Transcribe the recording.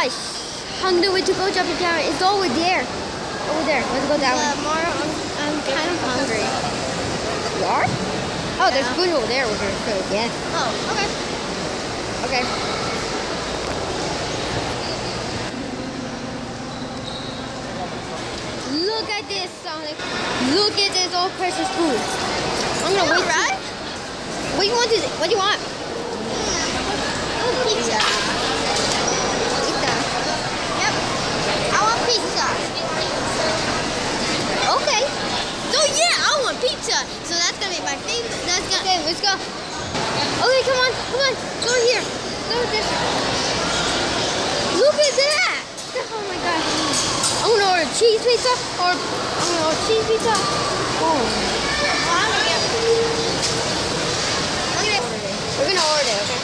gosh. The way to go jumping down. It's over there. Over there. Let's go that Uh, way. Mario, I'm, I'm kind of hungry. You are? Oh, there's food over there. We're gonna cook again. Oh, okay. Okay. Look at this, Sonic. Look at this old precious food. I'm gonna wait. Alright. What do you want to? What do you want? Pizza. Pizza. Yep. I want pizza. Okay. So yeah, I want pizza. So that's gonna be my favorite. That's gonna. Okay, let's go. Okay, come on, come on. Go here. Go this. Look at that. Oh my god. I'm gonna order cheese pizza or gonna order cheese pizza. Oh. Oh. We're gonna order?